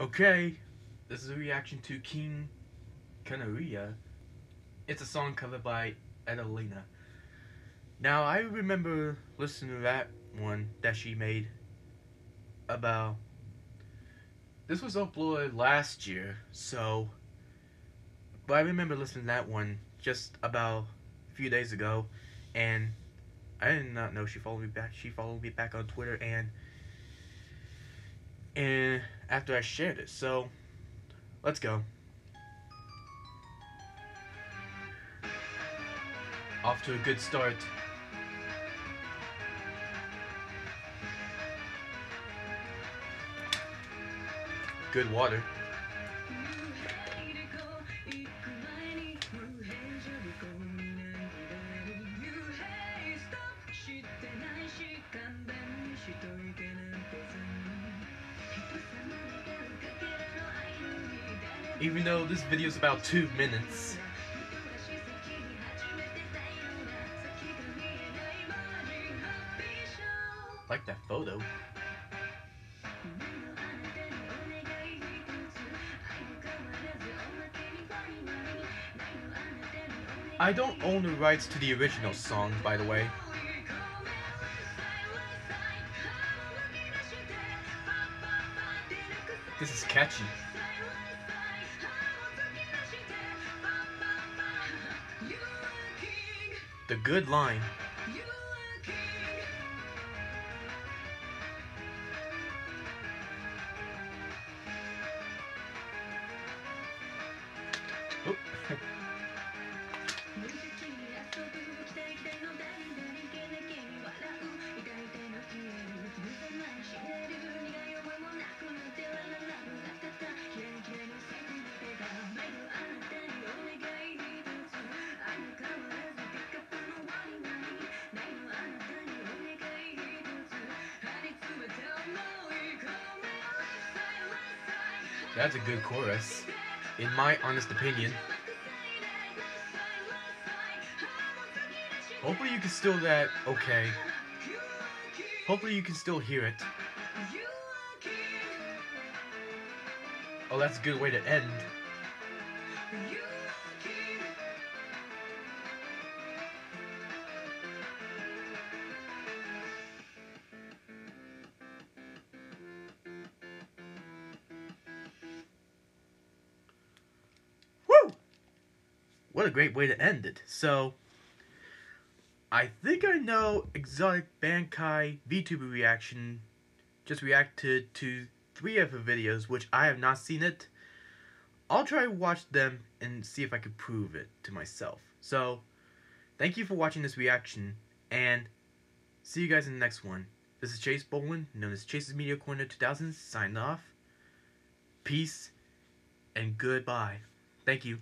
Okay, this is a reaction to King Kanaria. It's a song covered by Edolena. Now, I remember listening to that one that she made about. This was uploaded last year, so. But I remember listening to that one just about a few days ago, and I did not know she followed me back. She followed me back on Twitter, and and after I shared it. So, let's go. Off to a good start. Good water. Even though this video is about two minutes. Like that photo. I don't own the rights to the original song, by the way. This is catchy. The good line. That's a good chorus, in my honest opinion. Hopefully you can still that okay. Hopefully you can still hear it. Oh, that's a good way to end. What a great way to end it. So, I think I know Exotic Bankai VTuber reaction just reacted to three of her videos, which I have not seen it. I'll try to watch them and see if I can prove it to myself. So, thank you for watching this reaction, and see you guys in the next one. This is Chase Bowlin, known as Chase's Media Corner 2000, signing off. Peace and goodbye. Thank you.